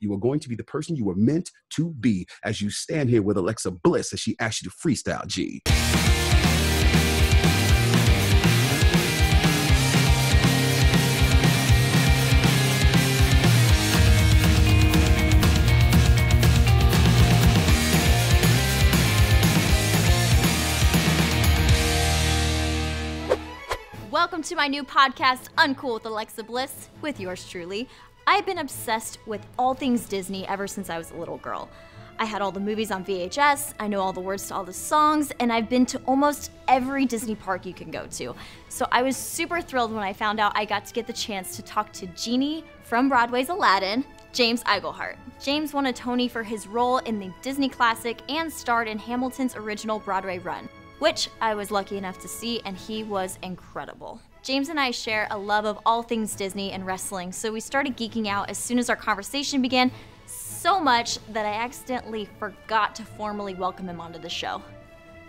You are going to be the person you were meant to be as you stand here with Alexa Bliss as she asks you to freestyle, G. Welcome to my new podcast, Uncool with Alexa Bliss, with yours truly. I've been obsessed with all things Disney ever since I was a little girl. I had all the movies on VHS, I know all the words to all the songs, and I've been to almost every Disney park you can go to. So I was super thrilled when I found out I got to get the chance to talk to Genie from Broadway's Aladdin, James Iglehart. James won a Tony for his role in the Disney classic and starred in Hamilton's original Broadway run which I was lucky enough to see, and he was incredible. James and I share a love of all things Disney and wrestling, so we started geeking out as soon as our conversation began, so much that I accidentally forgot to formally welcome him onto the show.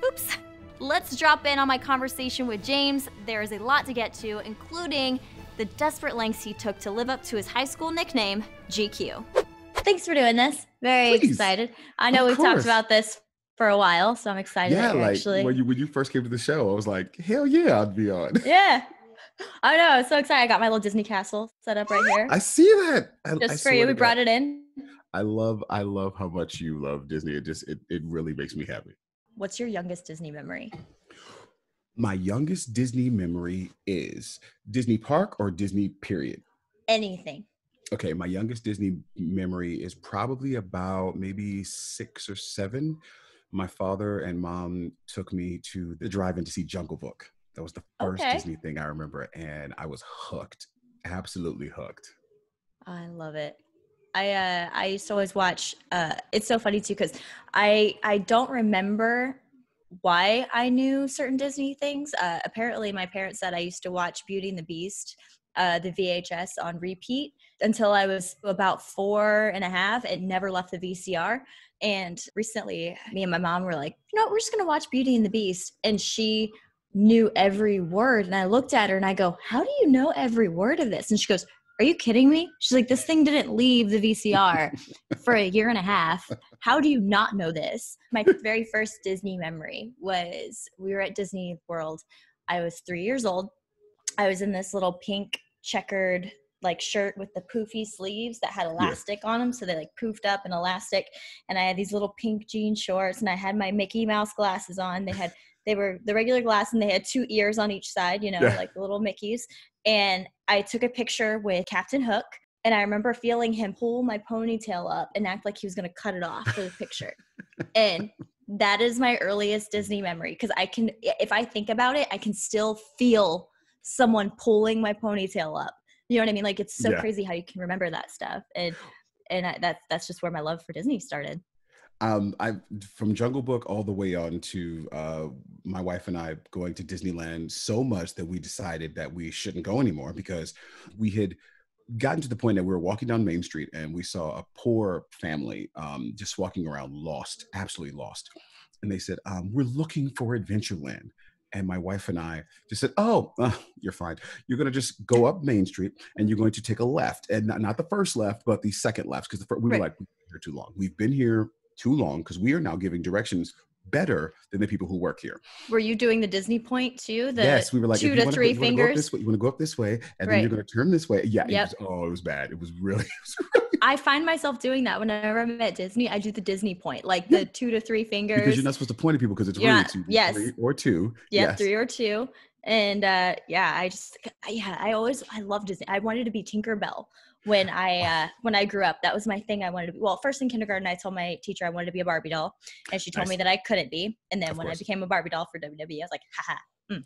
Oops. Let's drop in on my conversation with James. There is a lot to get to, including the desperate lengths he took to live up to his high school nickname, GQ. Thanks for doing this. Very Please. excited. I know Of we've talked about this for a while, so I'm excited Yeah, like actually. when you when you first came to the show, I was like, hell yeah, I'd be on. Yeah. I know. I'm so excited. I got my little Disney castle set up right here. I see that. I, I Just for you. We brought it in. I love I love how much you love Disney. It just it, it really makes me happy. What's your youngest Disney memory? My youngest Disney memory is Disney Park or Disney period. Anything. Okay, my youngest Disney memory is probably about maybe six or seven. My father and mom took me to the drive-in to see Jungle Book. That was the first Okay. Disney thing I remember, and I was hooked, absolutely hooked. I love it. I uh, I used to always watch. Uh, it's so funny too because I I don't remember why I knew certain Disney things. Uh, apparently, my parents said I used to watch Beauty and the Beast, uh, the VHS on repeat until I was about four and a half. It never left the VCR. And recently, me and my mom were like, you know, what, we're just gonna watch Beauty and the Beast, and she knew every word. And I looked at her and I go, how do you know every word of this? And she goes, are you kidding me? She's like, this thing didn't leave the VCR for a year and a half. How do you not know this? My very first Disney memory was we were at Disney World. I was three years old. I was in this little pink checkered like shirt with the poofy sleeves that had elastic on them. So they like poofed up and elastic. And I had these little pink jean shorts and I had my Mickey Mouse glasses on. They had they were the regular glass and they had two ears on each side, you know, Yeah. like the little Mickeys and I took a picture with Captain Hook. And I remember feeling him pull my ponytail up and act like he was going to cut it off for the picture. and that is my earliest Disney memory because I can, if I think about it, I can still feel someone pulling my ponytail up. You know what I mean? Like it's so Yeah. crazy how you can remember that stuff. And and I, that's that's just where my love for Disney started. Um, I from Jungle Book all the way on to uh, my wife and I going to Disneyland so much that we decided that we shouldn't go anymore because we had gotten to the point that we were walking down Main Street and we saw a poor family um, just walking around, lost, absolutely lost, and they said, um, "We're looking for Adventureland." And my wife and I just said, "Oh, uh, you're fine. You're going to just go up Main Street and you're going to take a left, and not, not the first left, but the second left, because we were Right. like, we've been here too long. We've been here too long because we are now giving directions better than the people who work here. Were you doing the Disney point too? The yes, we were like, two to you wanna go- three go fingers. this way, you want to go up this way, and then you're going to turn this way. Yeah, Yep. it was, oh, it was bad. It was really, it was I find myself doing that whenever I'm at Disney. I do the Disney point, like the two to three fingers. because you're not supposed to point at people because it's not- so yes. three or two. yeah, yes. three or two. And uh, yeah, I just yeah, I always I love Disney. I wanted to be Tinkerbell when I uh, when I grew up. That was my thing. I wanted to be. Well, first in kindergarten, I told my teacher I wanted to be a Barbie doll, and she told me that I couldn't be. And then Of when I became a Barbie doll for WWE, I was like, ha haha.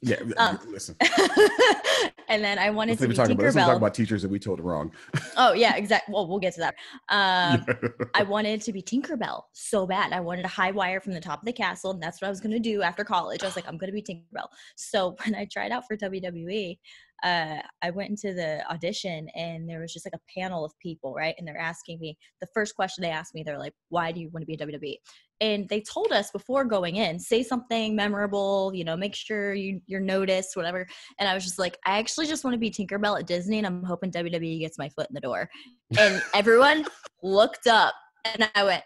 Yeah, Um, listen. and then I wanted Let's to be even talk about, let's talk about teachers that we told wrong. oh yeah, exactly. Well, we'll get to that. Um, Yeah. I wanted to be Tinkerbell so bad. I wanted a high wire from the top of the castle, and that's what I was going to do after college. I was like, I'm going to be Tinkerbell. So when I tried out for WWE, uh, I went into the audition, and there was just like a panel of people, right? And they're asking me the first question they asked me, they're like, "Why do you want to be a WWE?" And they told us before going in, say something memorable, you know, make sure you, you're noticed, whatever. And I was just like, I actually just want to be Tinkerbell at Disney, and I'm hoping WWE gets my foot in the door. And everyone looked up and I went,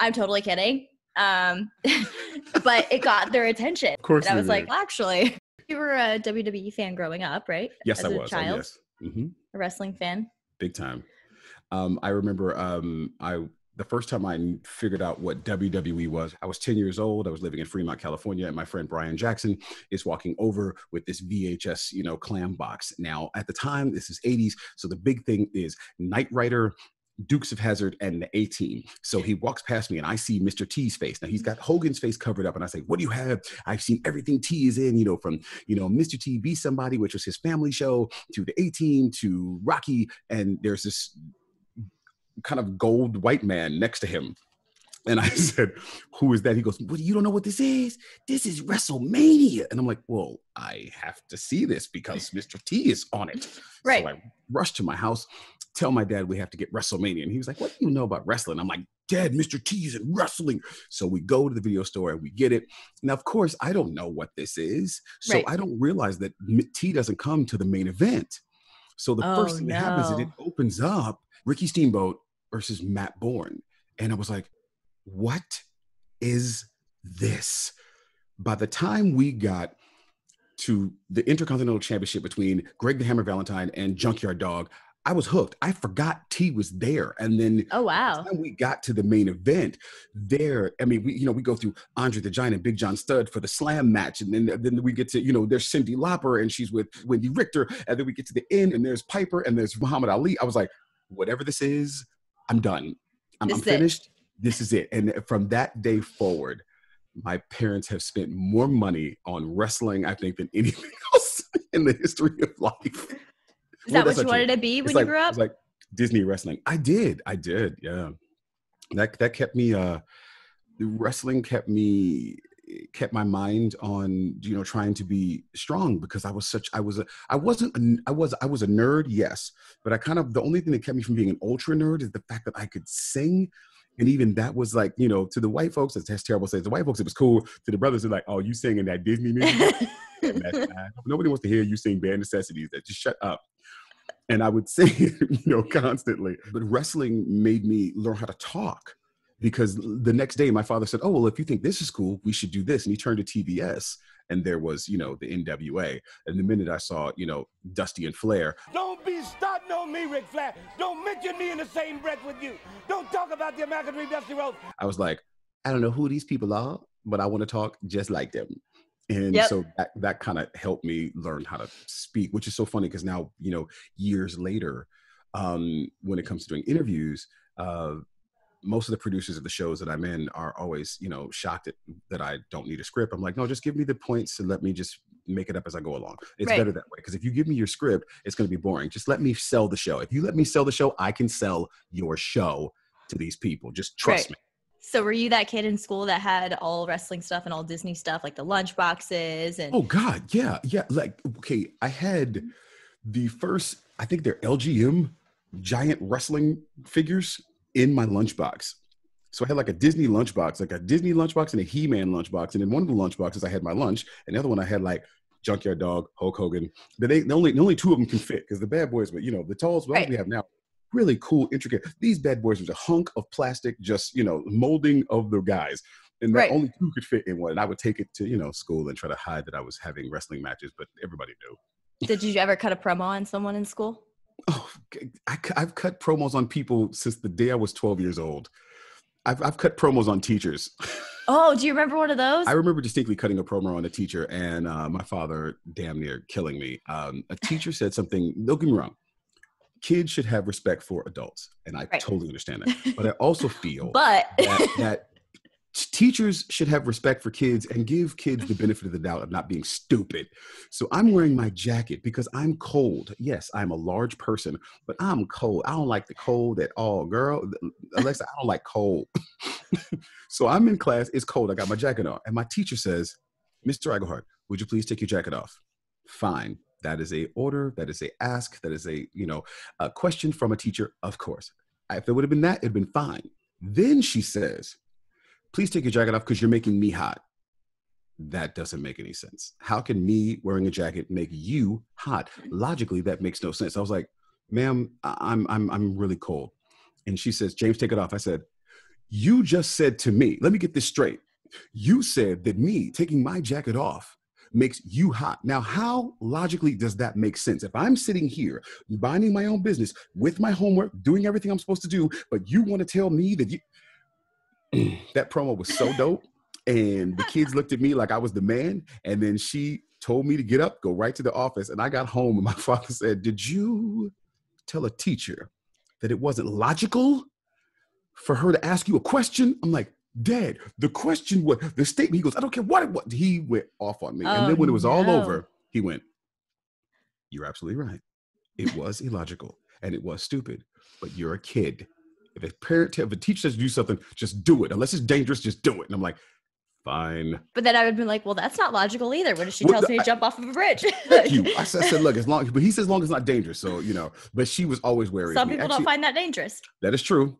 I'm totally kidding. Um, but it got their attention. Of course, And I was like, well, actually, you were a WWE fan growing up, right? yes, As I was. Oh, child, yes. hmm a wrestling fan. big time. Um, I remember um, I the first time I figured out what WWE was. I was 10 years old. I was living in Fremont, California, and my friend Brian Jackson is walking over with this VHS, you know, clam box. Now, at the time, this is 80s, so the big thing is Knight Rider. Dukes of Hazzard and the A Team. So he walks past me and I see Mr. T's face. Now he's got Hogan's face covered up, and I say, "What do you have?" I've seen everything T is in, you know, from you know Mr. T Be Somebody, which was his family show, to the A Team, to Rocky, and there's this kind of gold white man next to him. And I said, Who is that? He goes, Well, you don't know what this is? This is WrestleMania. And I'm like, Well, I have to see this because Mr. T is on it. Right. So I rush to my house, tell my dad we have to get WrestleMania. And he was like, What do you know about wrestling? I'm like, Dad, Mr. T is in wrestling. So we go to the video store and we get it. Now, of course, I don't know what this is. So Right. I don't realize that T doesn't come to the main event. So the Oh, first thing that happens is it opens up Ricky Steamboat versus Matt Borne. And I was like, what is this? By the time we got to the Intercontinental Championship between Greg the Hammer Valentine and Junkyard Dog, I was hooked. I forgot T was there. And then Oh, by wow. the time we got to the main event, there, I mean, we, you know, we go through Andre the Giant and Big John Studd for the slam match. And then, then we get to, you know, there's Cyndi Lauper and she's with Wendi Richter. And then we get to the end and there's Piper and there's Muhammad Ali. I was like, whatever this is, I'm done. I'm, I'm finished. This is it. And from that day forward, my parents have spent more money on wrestling, I think, than anything else in the history of life. Is Well, that what you not true. wanted to be It's when like, you grew up? It's like Disney wrestling. I did. I did. Yeah. That that kept me uh the wrestling kept me kept my mind on you know trying to be strong because I was such I was a I wasn't a, I was I was a nerd yes but I kind of the only thing that kept me from being an ultra nerd is the fact that I could sing and even that was like you know to the white folks that's, that's terrible Says the white folks it was cool to the brothers they're like oh you singing that Disney music. Nobody wants to hear you sing bare necessities. That just shut up. And I would sing it, you know, constantly. But wrestling made me learn how to talk because the next day my father said, "Oh well, if you think this is cool, we should do this." And he turned to TBS, and there was, you know, the NWA. And the minute I saw, you know, Dusty and Flair, Don't be starting on me, Ric Flair. Don't mention me in the same breath with you. Don't talk about the American Dream Dusty Rhodes. I was like, I don't know who these people are, but I want to talk just like them. And Yep. so that, that kind of helped me learn how to speak, which is so funny because now, you know, years later, um, when it comes to doing interviews, uh, most of the producers of the shows that I'm in are always, you know, shocked at, that I don't need a script. I'm like, no, just give me the points and let me just make it up as I go along. It's Right. better that way because if you give me your script, it's going to be boring. Just let me sell the show. If you let me sell the show, I can sell your show to these people. Just trust Right. me. so were you that kid in school that had all wrestling stuff and all Disney stuff, like the lunch boxes and Oh God, yeah, yeah. Like, okay, I had the first, I think they're LJN giant wrestling figures in my lunchbox. So I had like a Disney lunchbox, like a Disney lunchbox and a He-Man lunchbox. And in one of the lunchboxes, I had my lunch, and the other one I had like Junkyard Dog, Hulk Hogan. But they the only the only two of them can fit because the bad boys, but you know, the talls well, Right. we have now. Really cool, intricate. These bad boys was a hunk of plastic, just you know, molding of the guys. And that Right. only two could fit in one. And I would take it to, you know, school and try to hide that I was having wrestling matches, but everybody knew. did you ever cut a promo on someone in school? Oh, I, have cut promos on people since the day I was 12 years old. I've, I've cut promos on teachers. Oh, do you remember one of those? I remember distinctly cutting a promo on a teacher and uh, my father damn near killing me. Um, a teacher said something, don't get me wrong, kids should have respect for adults. And I Right. totally understand that. But I also feel but that, that teachers should have respect for kids and give kids the benefit of the doubt of not being stupid. So I'm wearing my jacket because I'm cold. Yes, I'm a large person, but I'm cold. I don't like the cold at all, girl. Alexa, I don't like cold. so I'm in class. It's cold. I got my jacket on, and my teacher says, "Mr. Iglehart, would you please take your jacket off?" Fine. That is a order. That is a ask. That is a you know a question from a teacher. Of course, if it would have been that, it'd been fine. Then she says, please take your jacket off because you're making me hot. That doesn't make any sense. How can me wearing a jacket make you hot? Logically, that makes no sense. I was like, ma'am, I'm I'm I'm really cold. And she says, James, take it off. I said, You just said to me, let me get this straight. You said that me taking my jacket off makes you hot. Now, how logically does that make sense? If I'm sitting here minding my own business with my homework, doing everything I'm supposed to do, but you want to tell me that you that promo was so dope. And the kids looked at me like I was the man. And then she told me to get up, go right to the office. And I got home and my father said, Did you tell a teacher that it wasn't logical for her to ask you a question? I'm like, Dad, the question was the statement. He goes, I don't care what it was. He went off on me. and Oh, then when it oh, was all over, he went, You're absolutely right. It was illogical and it was stupid, but you're a kid. If a parent, if a teacher says to do something, just do it. Unless it's dangerous, just do it. And I'm like, fine. But then I would be like, well, that's not logical either. What if she What tells the- me to I- jump off of a bridge? Thank you. I said, I said, look, as long, but he says, as long as it's not dangerous. So, you know, but she was always wary Some of me. people Actually, don't find that dangerous. that is true.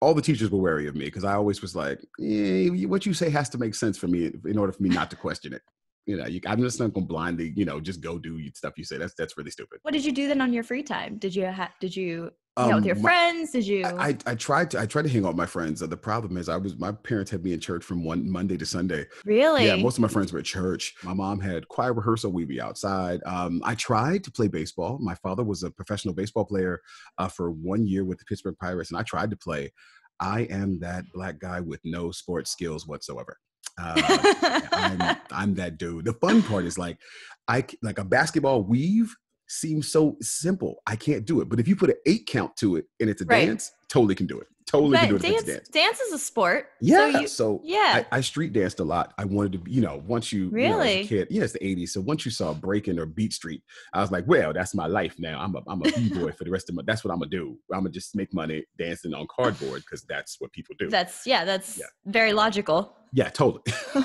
All the teachers were wary of me because I always was like, eh, what you say has to make sense for me in order for me not to question it. You know, you, I'm just not going to blindly, you know, just go do stuff you say. That's that's really stupid. What did you do then on your free time? Did you ha- did you hang out with your Um, my- friends? Did you? I, I I tried to I tried to hang out with my friends. Uh, the problem is I was my parents had me in church from one Monday to Sunday. really? Yeah, most of my friends were at church. My mom had choir rehearsal. We'd be outside. Um, I tried to play baseball. My father was a professional baseball player uh, for one year with the Pittsburgh Pirates, and I tried to play. I am that black guy with no sports skills whatsoever. Uh, I'm, I'm that dude. The fun part is like, I like a basketball weave seems so simple. I can't do it, but if you put an eight count to it and it's a Right. dance, totally can do it. Totally can do but it. dance, dance. dance is a sport. Yeah. So you, so yeah. I, I street danced a lot. I wanted to, you know, once you, you know, Really? kid, yeah, it's the 80s. So once you saw breaking or beat street, I was like, well, that's my life now. I'm a, I'm a b-boy for the rest of my, that's what I'm gonna do. I'm gonna just make money dancing on cardboard because that's what people do. that's yeah. That's Yeah. very logical. yeah, totally.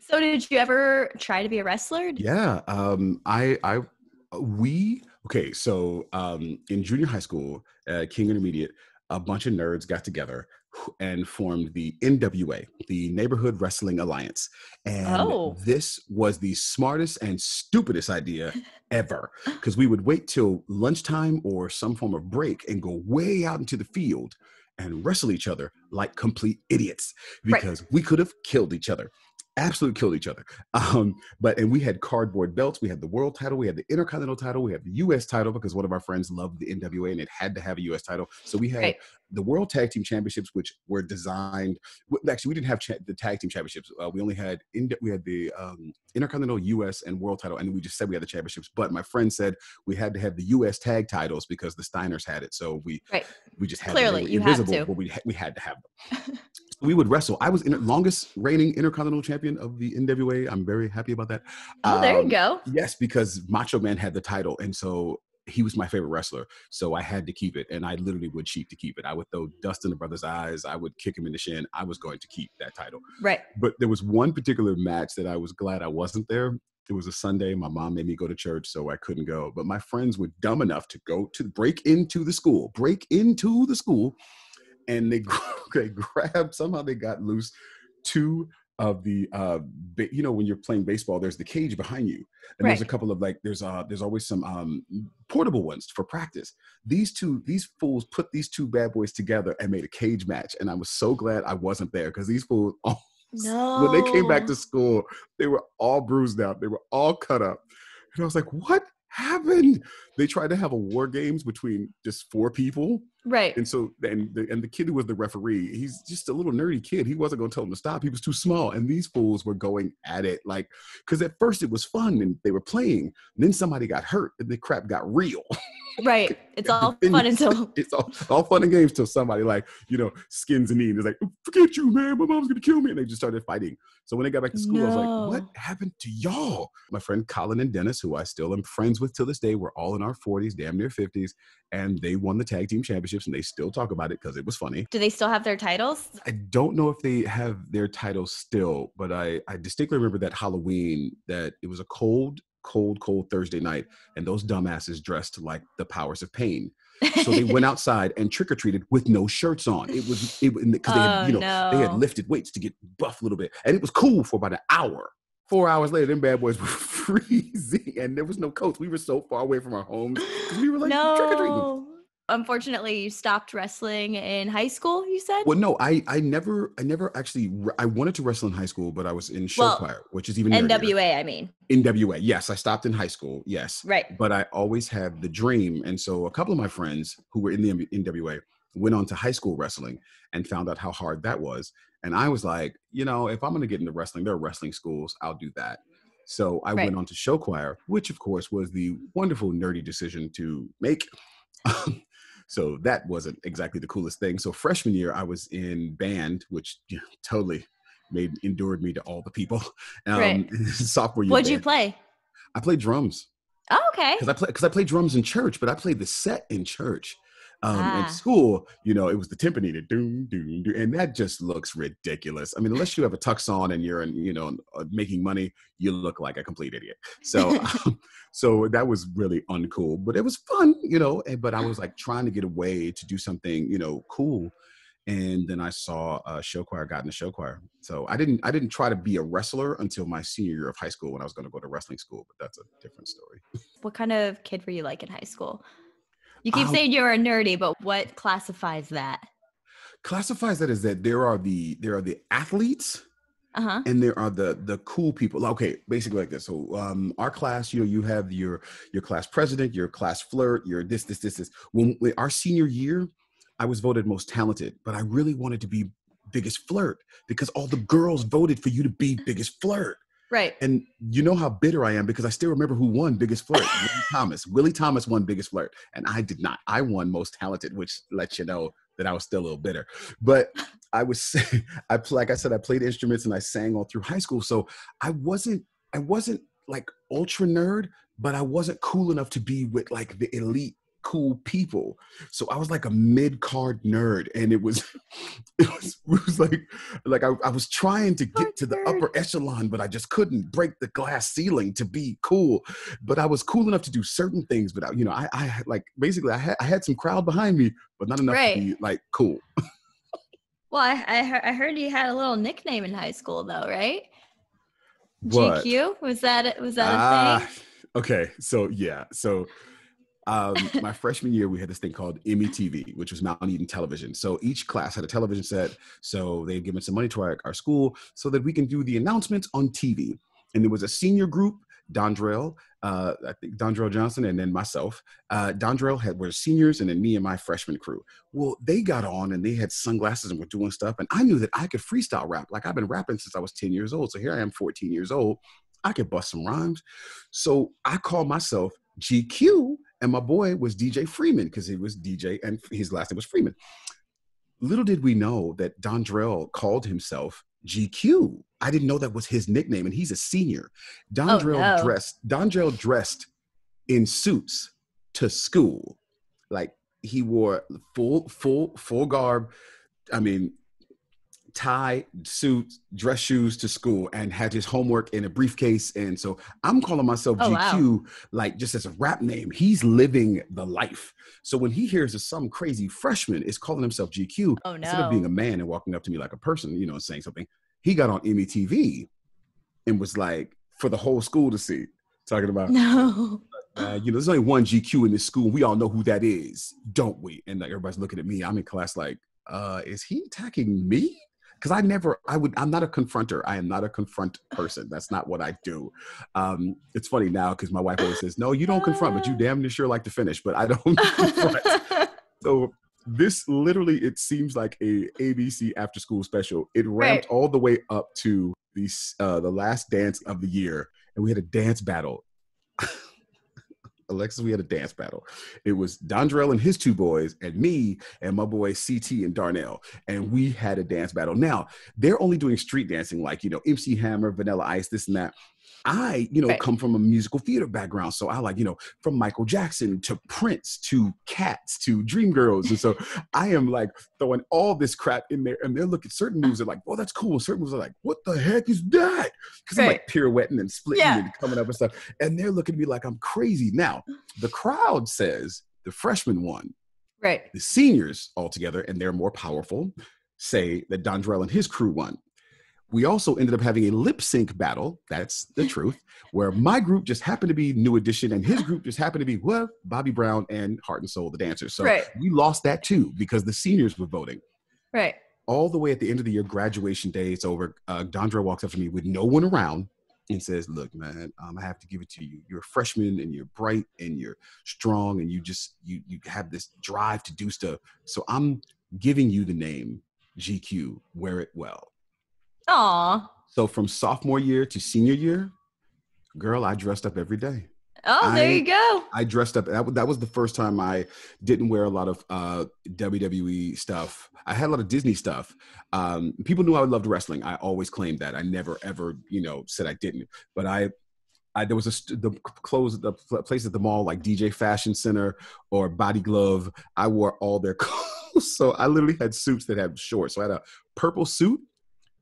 So did you ever try to be a wrestler? yeah. Um, I, I, we, okay. So um, in junior high school, uh, King Intermediate, a bunch of nerds got together and formed the NWA, the Neighborhood Wrestling Alliance. And Oh. this was the smartest and stupidest idea ever because we would wait till lunchtime or some form of break and go way out into the field and wrestle each other like complete idiots Right. because we could have killed each other. Absolutely killed each other. Um, but and we had cardboard belts. We had the world title. We had the intercontinental title. We had the U.S. title because one of our friends loved the NWA and it had to have a U.S. title. So we had Right. the World Tag Team Championships, which were designed. Actually, we didn't have cha- the Tag Team Championships. Uh, we only had in, we had the um, Intercontinental, U.S. and World Title, and we just said we had the championships. But my friend said we had to have the U.S. Tag titles because the Steiners had it. So we Right. we just had Clearly, them. They you were invisible, to. but we ha- we had to have them. we would wrestle. I was in longest reigning Intercontinental Champion of the NWA. I'm very happy about that. Oh, there you Um, go. Yes, because Macho Man had the title, and so he was my favorite wrestler. So I had to keep it, and I literally would cheat to keep it. I would throw dust in the brother's eyes. I would kick him in the shin. I was going to keep that title. Right. But there was one particular match that I was glad I wasn't there. It was a Sunday. My mom made me go to church, so I couldn't go. But my friends were dumb enough to go to break into the school, break into the school, and they they grabbed somehow they got loose two of the uh you know when you're playing baseball there's the cage behind you and there's a couple of like there's uh there's always some um portable ones for practice. These two these fools put these two bad boys together and made a cage match and i was so glad i wasn't there because these fools No. when they came back to school they were all bruised out they were all cut up and i was like what happened? They tried to have a war games between just four people right. and so, and the, and the kid who was the referee, he's just a little nerdy kid. He wasn't going to tell him to stop. He was too small. And these fools were going at it like, because at first it was fun and they were playing. And then somebody got hurt and the crap got real. Right. It's all fun until it's all, all fun and games till somebody like, you know, skins a knee and is like, forget you, man. My mom's going to kill me. And they just started fighting. So when they got back to school, I was like, what happened to y'all? My friend Colin and Dennis, who I still am friends with till this day, we're all in our 40s, damn near 50s. And they won the tag team championships and they still talk about it because it was funny. do they still have their titles? I don't know if they have their titles still, but I, I distinctly remember that Halloween that it was a cold, cold, cold Thursday night, and those dumbasses dressed like the powers of pain. So they went outside and trick or treated with no shirts on. It was it because they had, Oh, you know they had lifted weights to get buff a little bit, and it was cool for about an hour. Four hours later, them bad boys were freezing, and there was no coats. We were so far away from our homes we were like trick or treating. Unfortunately you stopped wrestling in high school. You said. Well, no, I I never I never actually I wanted to wrestle in high school, but I was in show Well, choir, which is even NWA. I mean. NWA. Yes, I stopped in high school. Yes, Right. but I always had the dream, and so a couple of my friends who were in the NWA went on to high school wrestling and found out how hard that was. And I was like, you know, if I'm going to get into wrestling, there are wrestling schools. I'll do that. So I Right. went on to show choir, which of course was the wonderful nerdy decision to make. so that wasn't exactly the coolest thing. So freshman year, I was in band, which you know, totally made endured me to all the people. Um, Right. sophomore year, What'd you play? I played drums Oh, okay. because I play because I played drums in church, but I played the set in church. Um, Ah. In school, you know, it was the timpani, the doom, doom, doom, and that just looks ridiculous. I mean, unless you have a tux on and you're, in, you know, uh, making money, you look like a complete idiot. So, um, so that was really uncool, but it was fun, you know. And, but I was like trying to get away to do something, you know, cool. And then I saw a show choir, got in the show choir. So I didn't, I didn't try to be a wrestler until my senior year of high school when I was going to go to wrestling school. But that's a different story. What kind of kid were you like in high school? You keep Um, saying you're a nerdy, but what classifies that? classifies that is that there are the there are the athletes Uh huh. and there are the the cool people okay basically like this so um our class you know you have your your class president your class flirt your this this this this when, when our senior year i was voted most talented but i really wanted to be biggest flirt because all the girls voted for you to be biggest flirt Right. and you know how bitter I am because I still remember who won Biggest Flirt. Willie Thomas. Willie Thomas won Biggest Flirt, and I did not. I won Most Talented, which lets you know that I was still a little bitter. But I was, I like I said, I played instruments and I sang all through high school. So I wasn't, I wasn't like ultra nerd, but I wasn't cool enough to be with like the elite cool people. So I was like a mid card nerd, and it was, it was, it was like, like I, I was trying to get to the upper echelon, but I just couldn't break the glass ceiling to be cool. But I was cool enough to do certain things. But I, you know, I, I like basically I had, I had some crowd behind me, but not enough Right. to be like cool. Well, I, I, heard, I heard you had a little nickname in high school, though, right? What? GQ was that it was that a Ah, thing? okay, so yeah, so um, my freshman year we had this thing called METV, which was Mount Eden Television. So each class had a television set. So they'd given some money to our, our school so that we can do the announcements on TV. And there was a senior group, Dondrell, uh, I think Dondrell Johnson, and then myself. Uh, Dondrell had were seniors, and then me and my freshman crew. Well, they got on and they had sunglasses and were doing stuff, and I knew that I could freestyle rap. Like I've been rapping since I was 10 years old. So here I am, 14 years old. I could bust some rhymes. So I called myself GQ, and my boy was DJ Freeman because he was DJ and his last name was Freeman. Little did we know that Dondrell called himself GQ. I didn't know that was his nickname, and he's a senior. Dondrell oh, no. dressed. Dondrell dressed in suits to school, like he wore full, full, full garb. I mean, tie, suit, dress shoes to school, and had his homework in a briefcase. And so I'm calling myself Oh, GQ, like just as a rap name. He's living the life. So when he hears that some crazy freshman is calling himself GQ, Oh, instead of being a man and walking up to me like a person, you know, and saying something, he got on METV and was like for the whole school to see, talking about, No. uh, you know, there's only one GQ in this school. We all know who that is, don't we? And like everybody's looking at me. I'm in class like, uh, is he attacking me? Because I never, I would, I'm not a confronter. I am not a confront person. That's not what I do. Um, it's funny now because my wife always says, no, you don't confront, but you damn near sure like to finish. But I don't confront. So this literally, it seems like a ABC after school special. It ramped Right. all the way up to the uh, the last dance of the year, and we had a dance battle. Alexis, we had a dance battle. It was Dondrell and his two boys, and me and my boy CT and Darnell, and we had a dance battle. Now they're only doing street dancing, like you know MC Hammer, Vanilla Ice, this and that. I, you know, Right. come from a musical theater background, so I like you know from Michael Jackson to Prince to Cats to Dreamgirls, and so I am like throwing all this crap in there, and they're looking at certain moves are like, "Oh, that's cool." Certain moves are like, "What the heck is that?" Because I'm like pirouetting and splitting Yeah. and coming up and stuff, and they're looking at me like I'm crazy. Now the crowd says the freshman won. right. The seniors altogether, and they're more powerful, say that Dondrell and his crew won. We also ended up having a lip sync battle. That's the truth, where my group just happened to be New Edition and his group just happened to be well, Bobby Brown and Heart and Soul, the dancers. So Right. we lost that too because the seniors were voting. Right. All the way at the end of the year, graduation day, it's over. Uh, Dondra walks up to me with no one around and says, "Look, man, um, I have to give it to you. You're a freshman and you're bright and you're strong and you just you you have this drive to do stuff. So I'm giving you the name GQ. Wear it well." Aw. So from sophomore year to senior year, girl, I dressed up every day. Oh, there I- you go. I dressed up. That, that was the first time I didn't wear a lot of uh, WWE stuff. I had a lot of Disney stuff. Um, people knew I loved wrestling. I always claimed that. I never ever, you know, said I didn't. But I, I there was a the clothes, the place at the mall like DJ Fashion Center or Body Glove. I wore all their clothes. so I literally had suits that had shorts. So I had a purple suit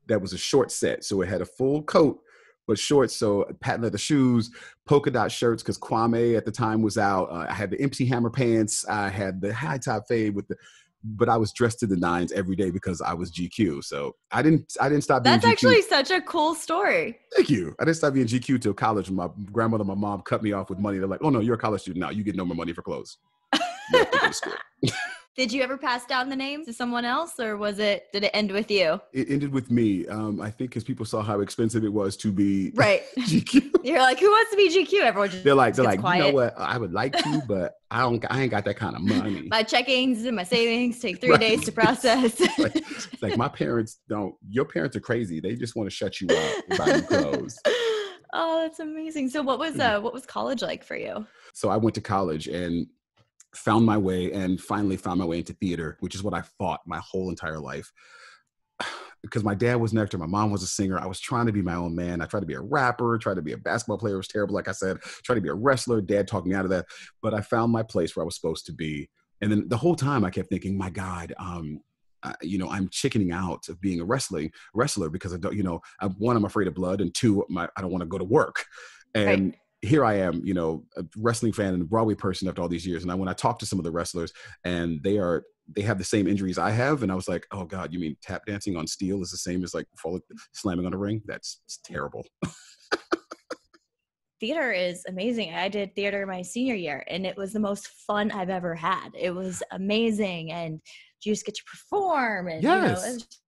that was a short set. So it had a full coat but shorts. So patent leather shoes, polka dot shirts because Kwame at the time was out. Uh, I had the MC Hammer pants. I had the high top fade with the, but I was dressed to the nines every day because I was GQ. So I didn't I didn't stop being That's GQ. actually such a cool story. Thank you. I didn't stop being GQ till college. My grandmother, my mom cut me off with money. They're like, "Oh no, you're a college student now. You get no more money for clothes." You have to go to school. Did you ever pass down the name to someone else or was it did it end with you? It ended with me. Um, I think because people saw how expensive it was to be Right. GQ. You're like, who wants to be GQ? Everyone just They're like, they're like, you know what? I would like to, but I don't. I ain't got that kind of money. My checkings and my savings take three Right. days to process. Like- It's like my parents don't. Your parents are crazy. They just want to shut you out and buy you clothes. oh, that's amazing. So what was Mm. uh what was college like for you? So I went to college and found my way, and finally found my way into theater, which is what I fought my whole entire life. Because my dad was an actor, my mom was a singer. I was trying to be my own man. I tried to be a rapper, tried to be a basketball player. It was terrible, like I said. Tried to be a wrestler. Dad talked me out of that. But I found my place where I was supposed to be. And then the whole time I kept thinking, my God, um, uh, you know, I'm chickening out of being a wrestling wrestler because I don't, you know, I, one, I'm afraid of blood, and two, my, I don't want to go to work. And here I am, you know, a wrestling fan and a Broadway person after all these years. And I, when I talk to some of the wrestlers, and they are they have the same injuries I have, and I was like, oh God, you mean tap dancing on steel is the same as like falling, slamming on a ring? That's terrible. Theater is amazing. I did theater my senior year and it was the most fun I've ever had. It was amazing and you just get to perform and you know, Yes. it's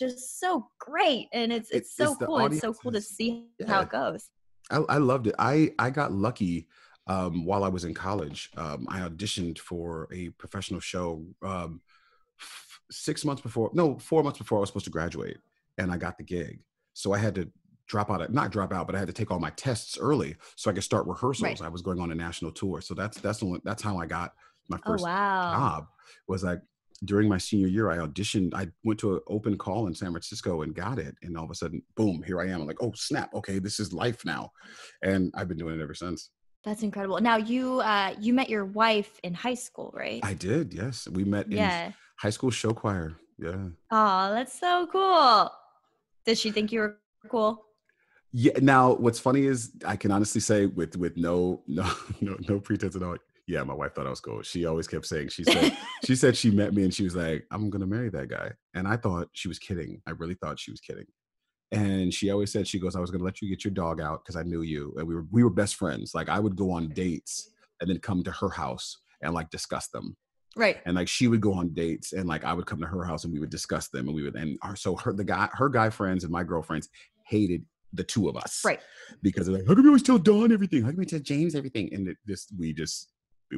just so great and it's It- it's so it's cool. It's so cool to see Yeah. how it goes. I, I loved it. I I got lucky um, while I was in college. Um, I auditioned for a professional show um, f- six months before, no, four months before I was supposed to graduate, and I got the gig. So I had to drop out, not drop out, but I had to take all my tests early so I could start rehearsals. Right. I was going on a national tour, so that's that's the only, that's how I got my Oh first wow. job. Was like during my senior year, I auditioned. I went to an open call in San Francisco and got it. And all of a sudden, boom, here I am. I'm like, oh snap, okay, this is life now. And I've been doing it ever since. That's incredible. Now you uh you met your wife in high school, right? I did, yes. We met in high school show choir. Yeah. Oh, that's so cool. Did she think you were cool? Yeah. Now, what's funny is I can honestly say with with no no no no pretense at all. Yeah, my wife thought I was cool. She always kept saying she said she said she met me and she was like, "I'm gonna marry that guy," and I thought she was kidding. I really thought she was kidding. And she always said, "She goes, I was gonna let you get your dog out because I knew you, and we were we were best friends. Like I would go on dates and then come to her house and like discuss them. Right. and like she would go on dates and like I would come to her house and we would discuss them and we would and our, so her the guy her guy friends and my girlfriends hated the two of us Right. because they're like how come you always tell Dawn everything how come you tell James everything and it, this we just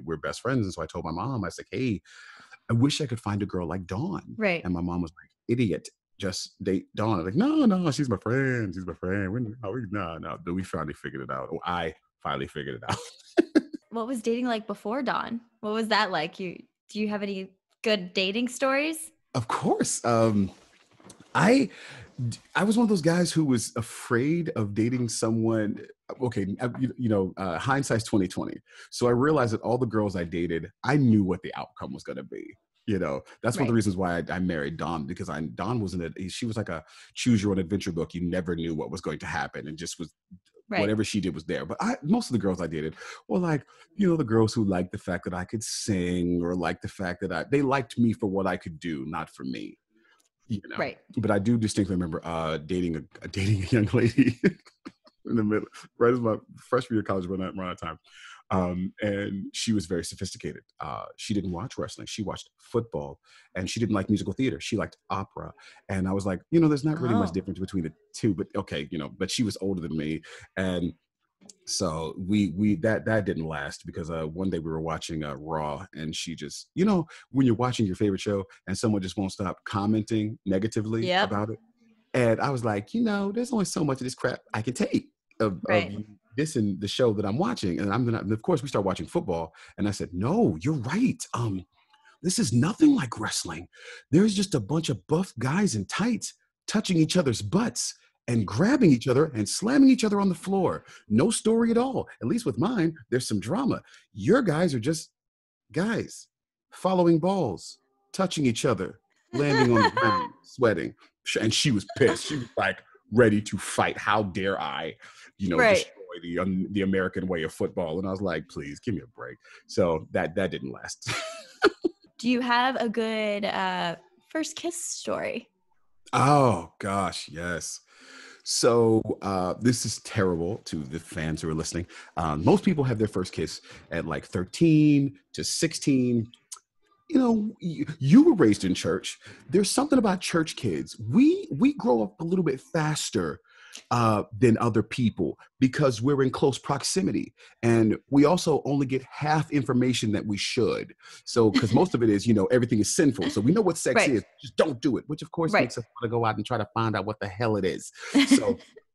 we're best friends and so I told my mom I said, like hey I wish I could find a girl like Dawn Right. and my mom was like idiot just date Dawn I'm like no no she's my friend she's my friend we, no, we, no no but we finally figured it out oh, I finally figured it out What was dating like before Dawn? What was that like? You do you have any good dating stories? Of course. Um, I I was one of those guys who was afraid of dating someone. Okay, uh, you, you know, uh, hindsight's twenty twenty. So I realized that all the girls I dated, I knew what the outcome was going to be. You know, that's one of the reasons why I, I married Dawn because I Dawn was in a she was like a choose your own adventure book. You never knew what was going to happen, and just was Right. whatever she did was there. But I, most of the girls I dated were like, you know, the girls who liked the fact that I could sing or liked the fact that I, they liked me for what I could do, not for me. You know? Right. But I do distinctly remember uh, dating a dating a young lady in the middle, right as my freshman year of college around that, around that time. Um, and she was very sophisticated. Uh, she didn't watch wrestling. She watched football, and she didn't like musical theater. She liked opera. And I was like, you know, there's not really Oh. much difference between the two. But okay, you know, but she was older than me, and so we we that that didn't last because uh one day we were watching uh raw and she just you know when you're watching your favorite show and someone just won't stop commenting negatively Yep. about it. And i was like you know there's only so much of this crap i can take of, Right. of this and the show that i'm watching. And i'm gonna and of course we start watching football and i said no you're right. Um this is nothing like wrestling. There's just a bunch of buff guys in tights touching each other's butts and grabbing each other and slamming each other on the floor. No story at all. At least with mine, there's some drama. Your guys are just guys following balls, touching each other, landing on the ground, sweating. And she was pissed. She was like ready to fight. How dare I, you know, Right. destroy the um, the American way of football? And I was like, please give me a break. So that that didn't last. Do you have a good uh, first kiss story? Oh gosh, yes. So uh, this is terrible to the fans who are listening. Um, most people have their first kiss at like 13 to 16. You know, you, you were raised in church. There's something about church kids. We we grow up a little bit faster uh, than other people because we're in close proximity, and we also only get half information that we should. So, because most of it is, you know, everything is sinful. So we know what sex Right. is. Just don't do it. Which of course Right. makes us want to go out and try to find out what the hell it is. So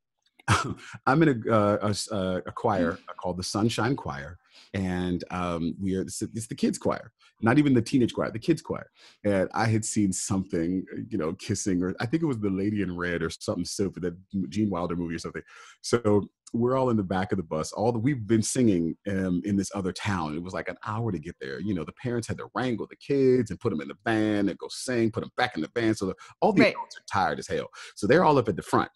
I'm in a, uh, a uh, a choir called the Sunshine Choir, and um, we are it's, it's the kids choir, not even the teenage choir, the kids choir. And I had seen something, you know, kissing, or I think it was the Lady in Red or something stupid, that Gene Wilder movie or something. So we're all in the back of the bus. All the we've been singing um, in this other town. It was like an hour to get there. You know, the parents had to wrangle the kids and put them in the van and go sing, put them back in the van. So the, all the Right. adults are tired as hell. So they're all up at the front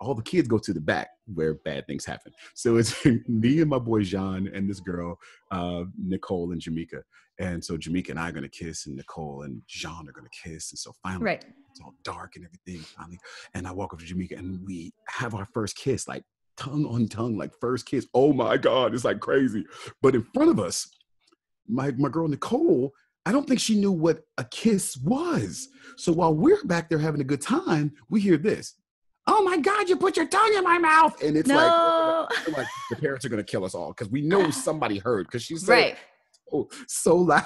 all the kids go to the back where bad things happen. So it's me and my boy Jean and this girl, uh, Nicole and Jamaica. And so Jamaica and I are gonna kiss, and Nicole and Jean are gonna kiss. And so finally, right. it's all dark and everything. Finally, and I walk up to Jamaica and we have our first kiss, like tongue on tongue, like first kiss. Oh my God, it's like crazy. But in front of us, my my girl Nicole, I don't think she knew what a kiss was. So while we're back there having a good time, we hear this. Oh my God, you put your tongue in my mouth. And it's like, no. we're like, the parents are gonna kill us all because we know somebody heard because she said right. so, so loud.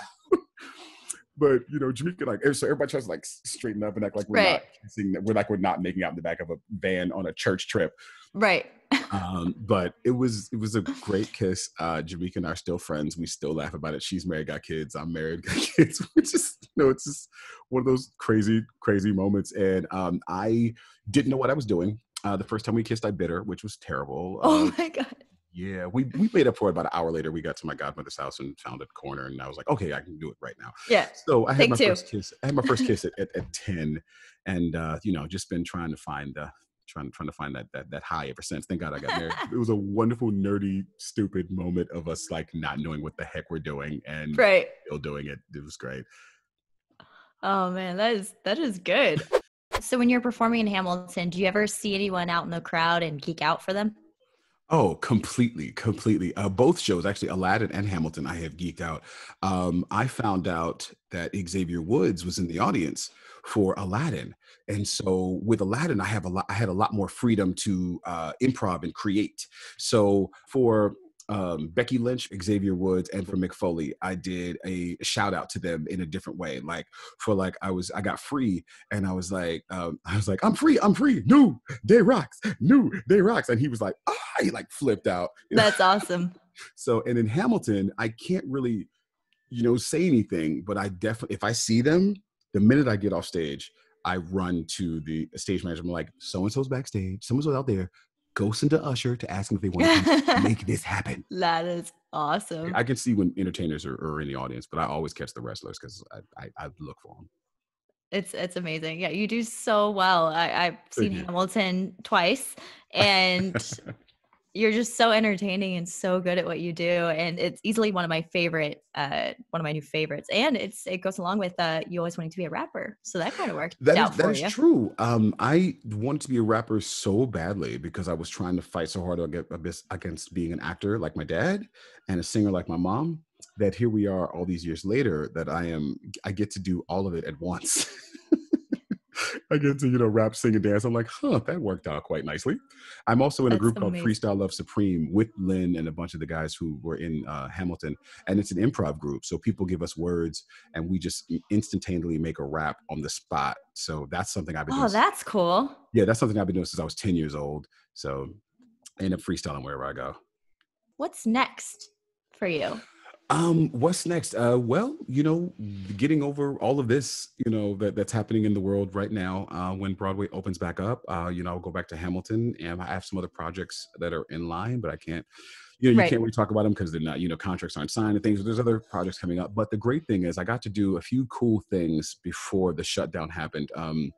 But you know, Jamaica like so everybody tries to like straighten up and act like we're not Right. kissing, we're like we're not making out in the back of a van on a church trip. Right. Um, but it was it was a great kiss. Uh Jamaica and I are still friends. We still laugh about it. She's married, got kids. I'm married, got kids. Which is you know, it's just one of those crazy, crazy moments. And um I didn't know what I was doing. Uh, the first time we kissed, I bit her, which was terrible. Oh Uh, my god. Yeah, we we made up for it about an hour later. We got to my godmother's house and found a corner, and I was like, okay, I can do it right now. Yeah. So I had Take my two. first kiss. I had my first kiss at, at, at ten, and uh, you know, just been trying to find uh, trying trying to find that that that high ever since. Thank God I got married. it was a wonderful, nerdy, stupid moment of us like not knowing what the heck we're doing and Right. still doing it. It was great. Oh man, that is that is good. So when you're performing in Hamilton, do you ever see anyone out in the crowd and geek out for them? Oh, completely, completely. Uh, both shows, actually, Aladdin and Hamilton, I have geeked out. Um, I found out that Xavier Woods was in the audience for Aladdin, and so with Aladdin, I have a lot. I had a lot more freedom to uh, improv and create. So for um, Becky Lynch, Xavier Woods, and for Mick Foley, I did a shout out to them in a different way. Like for like, I was I got free, and I was like, um, I was like, I'm free, I'm free. New day rocks, new day rocks, and he was like, ah, he like flipped out. That's awesome. So, and in Hamilton, I can't really, you know, say anything, but I definitely, if I see them, the minute I get off stage, I run to the stage manager. I'm like, so and so's backstage, someone's out there. Go send to Usher to ask them if they want to make this happen. That is awesome. I can see when entertainers are, are in the audience, but I always catch the wrestlers because I, I, I look for them. It's it's amazing. Yeah, you do so well. I, I've seen. Hamilton twice, and you're just so entertaining and so good at what you do and it's easily one of my favorite uh one of my new favorites and it's it goes along with uh you always wanting to be a rapper so that kind of worked That out is, that is you true. Um, I wanted to be a rapper so badly because I was trying to fight so hard against, against being an actor like my dad and a singer like my mom. That here we are, all these years later, that I am I get to do all of it at once. I get to you know rap, sing, and dance. I'm like, huh, that worked out quite nicely. I'm also in a group amazing. called Freestyle Love Supreme with Lin and a bunch of the guys who were in uh, Hamilton, and it's an improv group. So people give us words, and we just instantaneously make a rap on the spot. So that's something I've been oh doing. that's cool yeah, that's something I've been doing since I was 10 years old. So I end up freestyling wherever I go. what's next for you Um, what's next? Uh, well, you know, getting over all of this, you know, that that's happening in the world right now. Uh, when Broadway opens back up, uh, you know, I'll go back to Hamilton, and I have some other projects that are in line, but I can't, you know, you Right. can't really talk about them because they're not, you know, contracts aren't signed and things. There's other projects coming up, but the great thing is I got to do a few cool things before the shutdown happened. Um,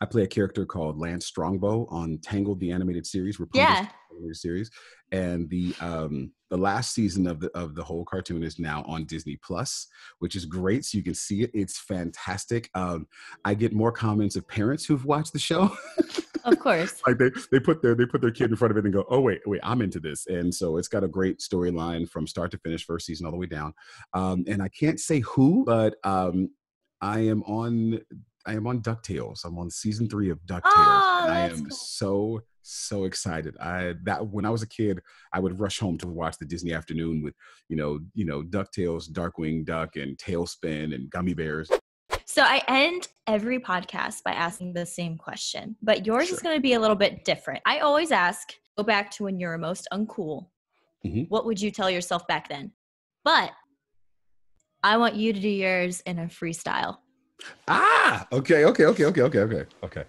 I play a character called Lance Strongbow on Tangled, the animated series. Yeah animated series, and the um the last season of the of the whole cartoon is now on Disney Plus, which is great. So you can see it. It's fantastic. Um, I get more comments of parents who've watched the show. of course like they they put their they put their kid in front of it and go, oh wait wait I'm into this, and so it's got a great storyline from start to finish, first season all the way down. Um, and I can't say who, but um, I am on I am on Ducktales. I'm on season three of Ducktales, Oh, and I am cool. so so excited. I that when I was a kid, I would rush home to watch the Disney afternoon with you know you know Ducktales, Darkwing Duck, and TaleSpin and Gummi Bears. So I end every podcast by asking the same question, but yours is going to be a little bit different. I always ask, go back to when you were most uncool. Mhm. What would you tell yourself back then? But I want you to do yours in a freestyle. Ah, okay, okay, okay, okay, okay, okay, okay.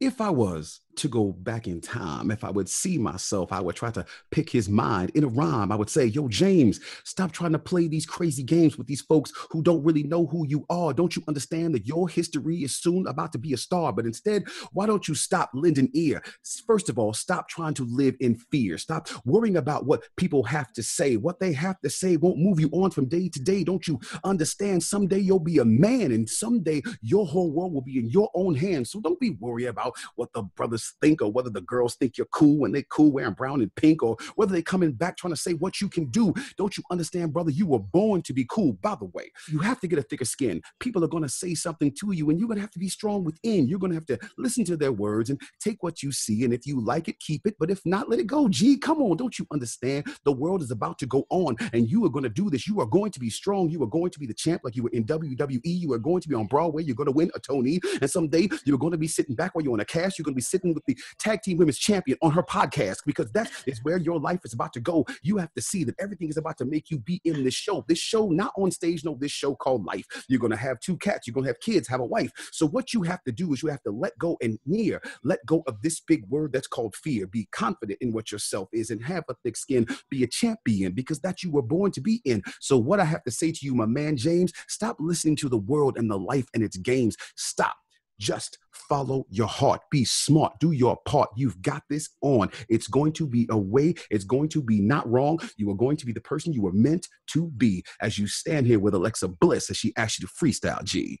If I was to go back in time, if I would see myself, I would try to pick his mind in a rhyme. I would say, Yo, James, stop trying to play these crazy games with these folks who don't really know who you are. Don't you understand that your history is soon about to be a star? But instead, why don't you stop lending ear? First of all, stop trying to live in fear. Stop worrying about what people have to say. What they have to say won't move you on from day to day. Don't you understand? Someday you'll be a man, and someday your whole world will be in your own hands. So don't be worried about what the brothers think or whether the girls think you're cool when they're cool wearing brown and pink or whether they coming back trying to say what you can do. Don't you understand, brother? You were born to be cool. By the way, you have to get a thicker skin. People are going to say something to you, and you're going to have to be strong within. You're going to have to listen to their words and take what you see. And if you like it, keep it. But if not, let it go. Gee, come on. Don't you understand? The world is about to go on, and you are going to do this. You are going to be strong. You are going to be the champ like you were in WWE. You are going to be on Broadway. You're going to win a Tony. And someday you're going to be sitting back while you're on a cast. You're going to be sitting with the tag team women's champion on her podcast because that is where your life is about to go. You have to see that everything is about to make you be in this show. This show, not on stage, no, this show called life. You're going to have two cats. You're going to have kids, have a wife. So what you have to do is you have to let go and near, let go of this big word that's called fear. Be confident in what yourself is and have a thick skin. Be a champion because that you were born to be in. So what I have to say to you, my man James, stop listening to the world and the life and its games. Stop. Just follow your heart. Be smart. Do your part. You've got this on. It's going to be a way. It's going to be not wrong. You are going to be the person you were meant to be as you stand here with Alexa Bliss as she asks you to freestyle, G.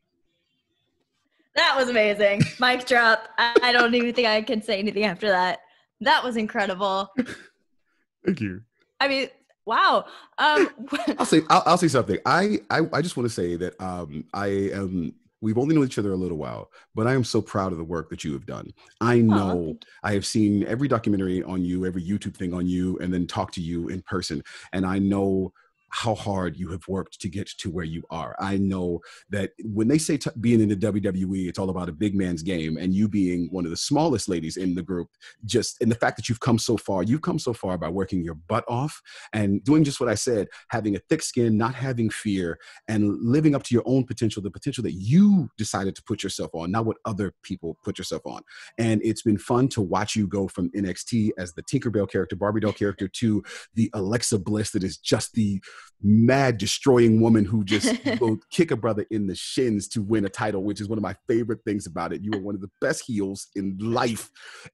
That was amazing. Mic drop. I, don't even think I can say anything after that. That was incredible. Thank you. I mean, wow. Um, I'll say I'll, I'll say something. I, I I just want to say that um I am we've only known each other a little while, but I am so proud of the work that you have done. I know I have seen every documentary on you, every YouTube thing on you, and then talk to you in person, and I know how hard you have worked to get to where you are. I know that when they say t- being in the WWE, it's all about a big man's game, and you being one of the smallest ladies in the group, just and the fact that you've come so far, you've come so far by working your butt off and doing just what I said, having a thick skin, not having fear, and living up to your own potential, the potential that you decided to put yourself on, not what other people put yourself on. And it's been fun to watch you go from NXT as the Tinkerbell character, Barbie doll character, to the Alexa Bliss that is just the mad destroying woman who just will kick a brother in the shins to win a title, which is one of my favorite things about it. You were one of the best heels in life,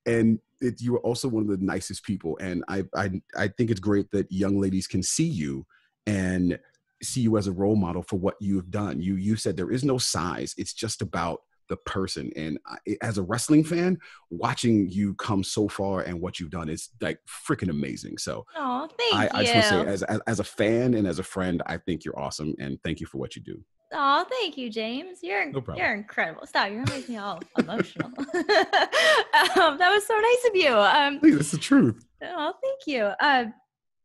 and it, you were also one of the nicest people. And I, I, I think it's great that young ladies can see you and see you as a role model for what you've done. You, you said there is no size; it's just about the person. And I, as a wrestling fan, watching you come so far and what you've done is like freaking amazing. So, oh, thank I, you. I just want to say, as, as as a fan and as a friend, I think you're awesome, and thank you for what you do. Oh, thank you, James. You're No you're incredible. Stop, you're making me all emotional. um, that was so nice of you. Um, Hey, that's the truth. oh, thank you. Uh,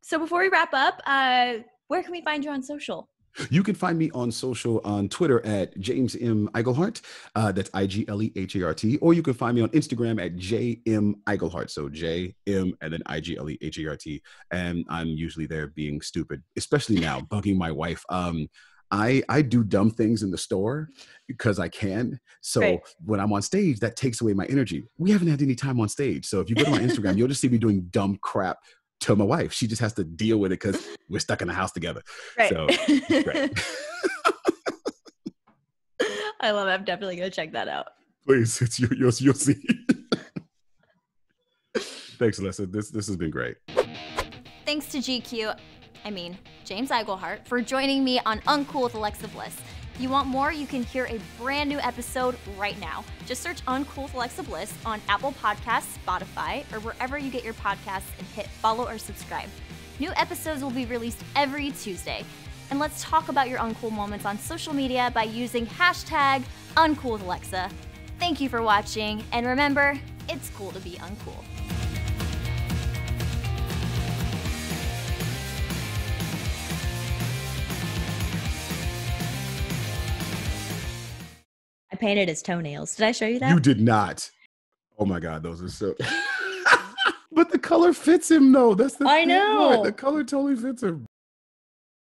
so before we wrap up, uh, where can we find you on social? You can find me on social on Twitter at James M. Iglehart. Uh, that's I G L E H A R T. Or you can find me on Instagram at J M Iglehart. So J M and then I G L E H A R T. And I'm usually there being stupid, especially now, bugging my wife. Um, I, I do dumb things in the store because I can. So Right. when I'm on stage, that takes away my energy. We haven't had any time on stage. So if you go to my Instagram, you'll just see me doing dumb crap to my wife. She just has to deal with it because we're stuck in the house together. Right. So. I love it. I'm definitely gonna check that out. Please, it's you, you'll, you'll see. Thanks, Alyssa. This this has been great. Thanks to GQ, I mean, James Iglehart, for joining me on Uncool with Alexa Bliss. You want more? You can hear a brand new episode right now. Just search Uncool with Alexa Bliss on Apple Podcasts, Spotify, or wherever you get your podcasts and hit follow or subscribe. New episodes will be released every Tuesday. And let's talk about your uncool moments on social media by using hashtag Uncool with Alexa. Thank you for watching, and remember, it's cool to be uncool. Painted his toenails. Did I show you that? You did not. Oh my God, those are so. but the color fits him though. That's the I know. The color totally fits him.